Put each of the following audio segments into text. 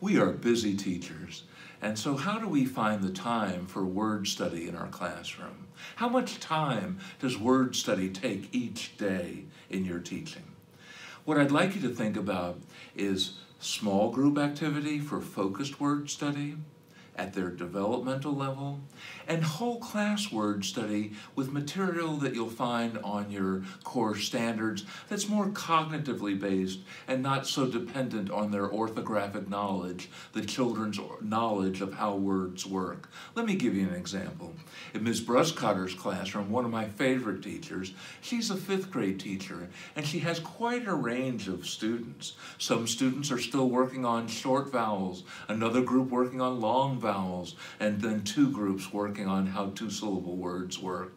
We are busy teachers, and so how do we find the time for word study in our classroom? How much time does word study take each day in your teaching? What I'd like you to think about is small group activity for focused word study, at their developmental level, and whole class word study with material that you'll find on your core standards that's more cognitively based and not so dependent on their orthographic knowledge, the children's knowledge of how words work. Let me give you an example. In Ms. Bruscotter's classroom, one of my favorite teachers, she's a fifth grade teacher, and she has quite a range of students. Some students are still working on short vowels, another group working on long vowels, vowels, and then two groups working on how two syllable words work.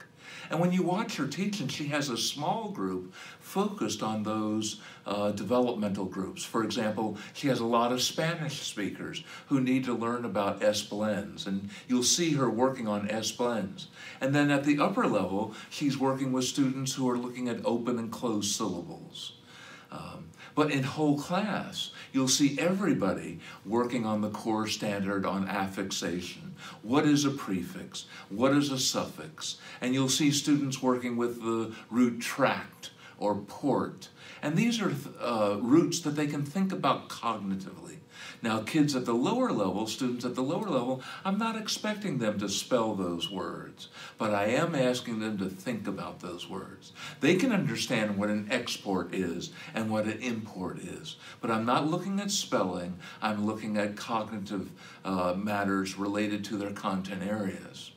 And when you watch her teaching, she has a small group focused on those uh, developmental groups. For example, she has a lot of Spanish speakers who need to learn about S-blends, and you'll see her working on S-blends. And then at the upper level, she's working with students who are looking at open and closed syllables. Um, but in whole class, you'll see everybody working on the core standard on affixation. What is a prefix? What is a suffix? And you'll see students working with the root tract or port. And these are uh, roots that they can think about cognitively. Now, kids at the lower level, students at the lower level, I'm not expecting them to spell those words, but I am asking them to think about those words. They can understand what an export is and what an import is, but I'm not looking at spelling, I'm looking at cognitive uh, matters related to their content areas.